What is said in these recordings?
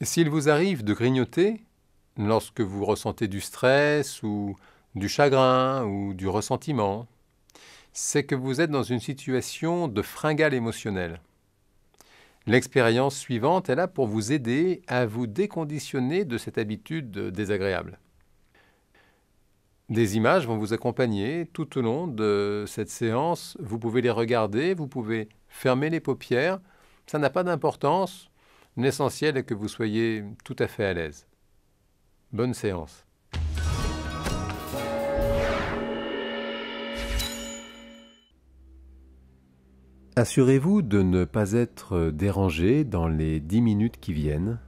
S'il vous arrive de grignoter lorsque vous ressentez du stress ou du chagrin ou du ressentiment, c'est que vous êtes dans une situation de fringale émotionnelle. L'expérience suivante est là pour vous aider à vous déconditionner de cette habitude désagréable. Des images vont vous accompagner tout au long de cette séance. Vous pouvez les regarder, vous pouvez fermer les paupières. Ça n'a pas d'importance. L'essentiel est que vous soyez tout à fait à l'aise. Bonne séance. Assurez-vous de ne pas être dérangé dans les dix minutes qui viennent.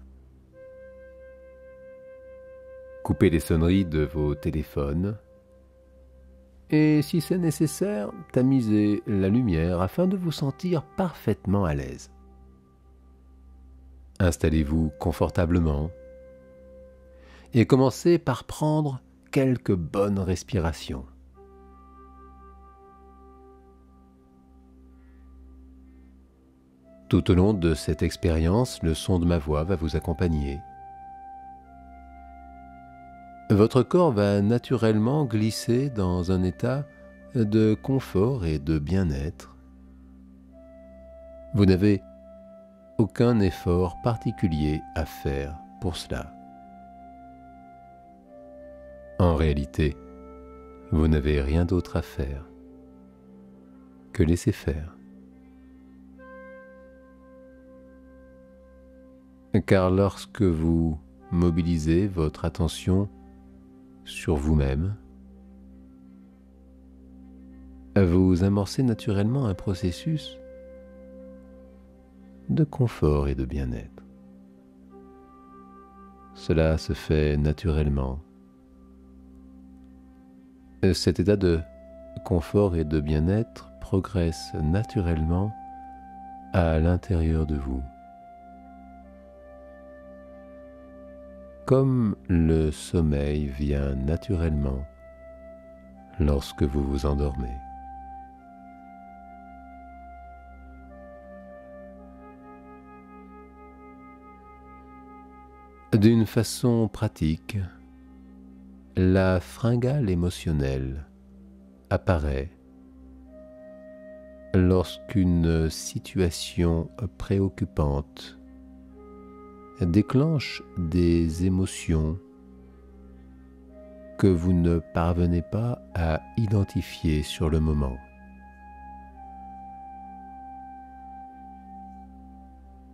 Coupez les sonneries de vos téléphones. Et si c'est nécessaire, tamisez la lumière afin de vous sentir parfaitement à l'aise. Installez-vous confortablement et commencez par prendre quelques bonnes respirations. Tout au long de cette expérience, le son de ma voix va vous accompagner. Votre corps va naturellement glisser dans un état de confort et de bien-être. Vous n'avez aucun effort particulier à faire pour cela. En réalité, vous n'avez rien d'autre à faire que laisser faire. Car lorsque vous mobilisez votre attention sur vous-même, vous amorcez naturellement un processus de confort et de bien-être. Cela se fait naturellement cet état de confort et de bien-être progresse naturellement à l'intérieur de vous. Comme le sommeil vient naturellement lorsque vous vous endormez. D'une façon pratique, la fringale émotionnelle apparaît lorsqu'une situation préoccupante déclenche des émotions que vous ne parvenez pas à identifier sur le moment.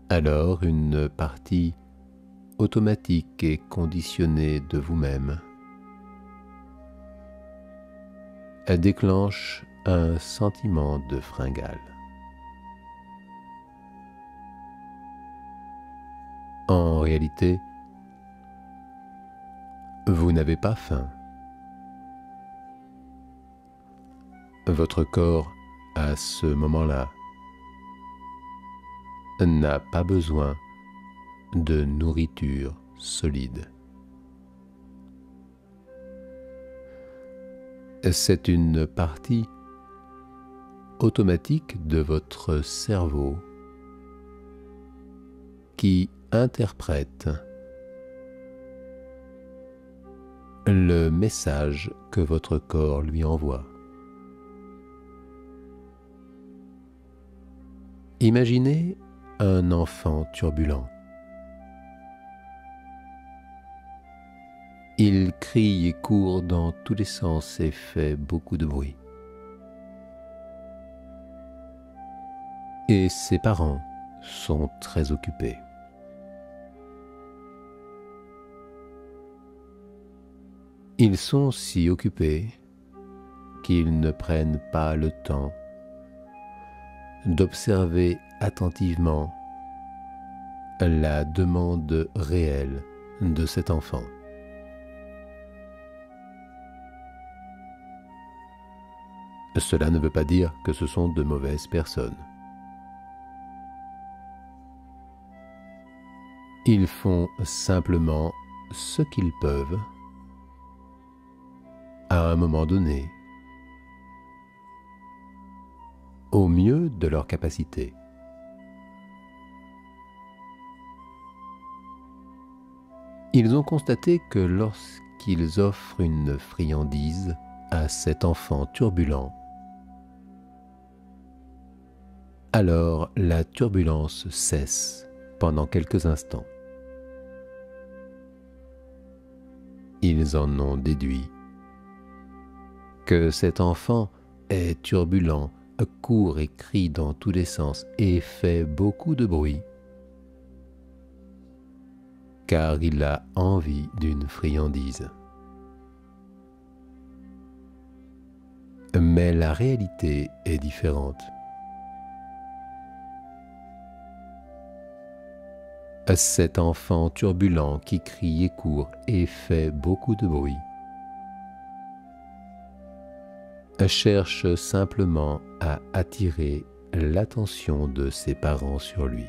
Alors une partie automatique et conditionnée de vous-même déclenche un sentiment de fringale. En réalité, vous n'avez pas faim. Votre corps, à ce moment-là, n'a pas besoin de nourriture solide. c'est une partie automatique de votre cerveau qui interprète le message que votre corps lui envoie. Imaginez un enfant turbulent. Il crie et court dans tous les sens et fait beaucoup de bruit. Et ses parents sont très occupés. Ils sont si occupés qu'ils ne prennent pas le temps d'observer attentivement la demande réelle de cet enfant. Cela ne veut pas dire que ce sont de mauvaises personnes. Ils font simplement ce qu'ils peuvent à un moment donné, au mieux de leur capacité. Ils ont constaté que lorsqu'ils offrent une friandise à cet enfant turbulent, alors la turbulence cesse pendant quelques instants. Ils en ont déduit que cet enfant est turbulent, court et crie dans tous les sens et fait beaucoup de bruit, car il a envie d'une friandise. Mais la réalité est différente. Cet enfant turbulent qui crie et court et fait beaucoup de bruit cherche simplement à attirer l'attention de ses parents sur lui.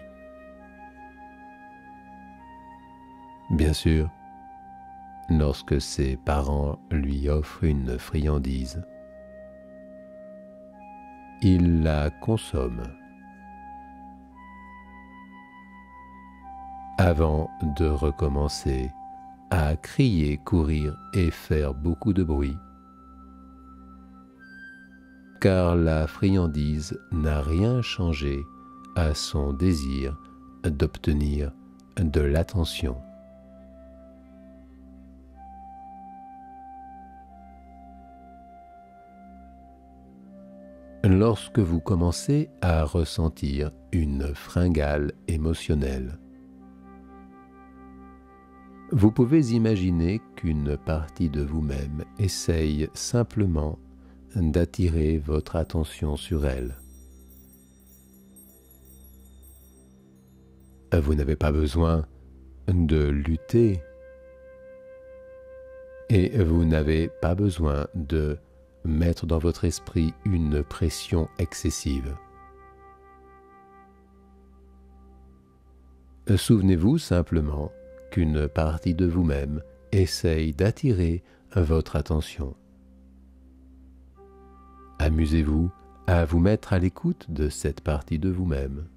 Bien sûr, lorsque ses parents lui offrent une friandise, il la consomme avant de recommencer à crier, courir et faire beaucoup de bruit car la friandise n'a rien changé à son désir d'obtenir de l'attention. Lorsque vous commencez à ressentir une fringale émotionnelle, vous pouvez imaginer qu'une partie de vous-même essaye simplement d'attirer votre attention sur elle. Vous n'avez pas besoin de lutter et vous n'avez pas besoin de mettre dans votre esprit une pression excessive. Souvenez-vous simplement qu'une partie de vous-même essaye d'attirer votre attention. Amusez-vous à vous mettre à l'écoute de cette partie de vous-même.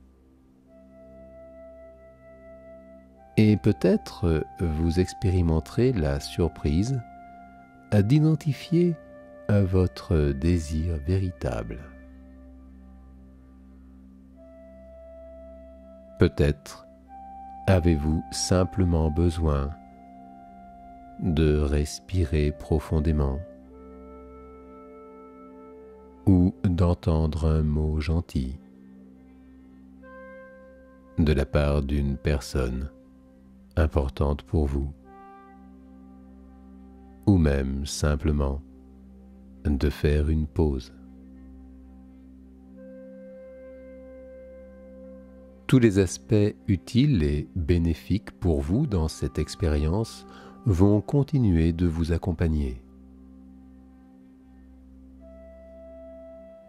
Et peut-être vous expérimenterez la surprise d'identifier votre désir véritable. Peut-être avez-vous simplement besoin de respirer profondément ou d'entendre un mot gentil de la part d'une personne importante pour vous, ou même simplement de faire une pause? Tous les aspects utiles et bénéfiques pour vous dans cette expérience vont continuer de vous accompagner.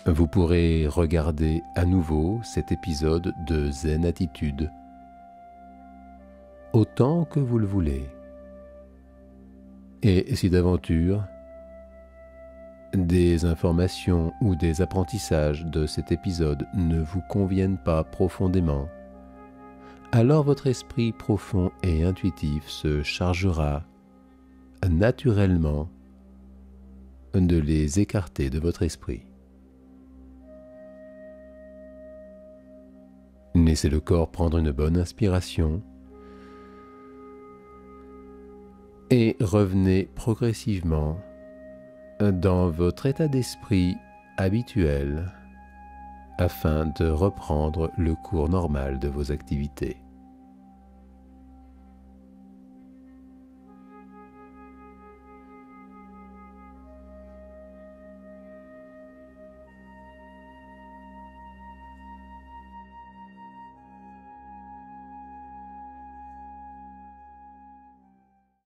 Vous pourrez regarder à nouveau cet épisode de Zen Attitude autant que vous le voulez. Et si d'aventure des informations ou des apprentissages de cet épisode ne vous conviennent pas profondément, alors votre esprit profond et intuitif se chargera naturellement de les écarter de votre esprit. Laissez le corps prendre une bonne inspiration et revenez progressivement dans votre état d'esprit habituel afin de reprendre le cours normal de vos activités.